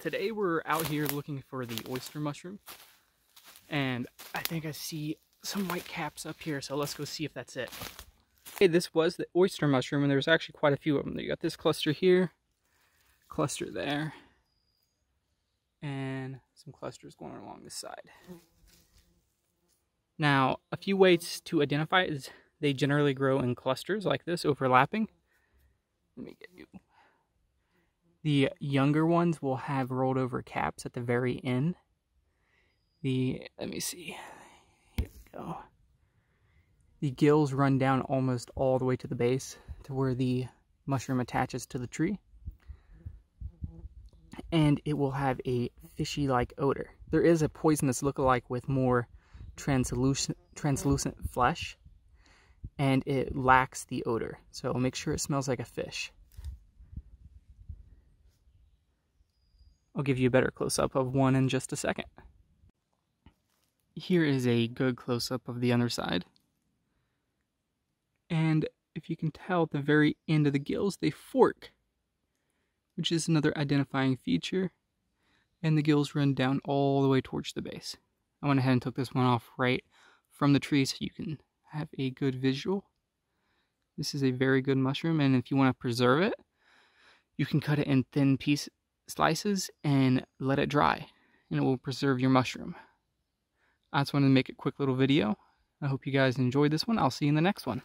today we're out here looking for the oyster mushroom. And I think I see some white caps up here, so let's go see if that's it. Okay, this was the oyster mushroom, and there's actually quite a few of them. You got this cluster here, cluster there, and some clusters going along this side. Now, a few ways to identify is they generally grow in clusters like this, overlapping. Let me get you. The younger ones will have rolled over caps at the very end. The, let me see, here we go. The gills run down almost all the way to the base to where the mushroom attaches to the tree. And it will have a fishy-like odor. There is a poisonous look-alike with more translucent, translucent flesh and it lacks the odor. So make sure it smells like a fish. I'll give you a better close-up of one in just a second. Here is a good close-up of the underside. And if you can tell at the very end of the gills, they fork, which is another identifying feature. And the gills run down all the way towards the base. I went ahead and took this one off right from the tree so you can have a good visual. This is a very good mushroom, and if you want to preserve it, you can cut it in thin piece slices and let it dry, and it will preserve your mushroom. I just wanted to make a quick little video. I hope you guys enjoyed this one. I'll see you in the next one.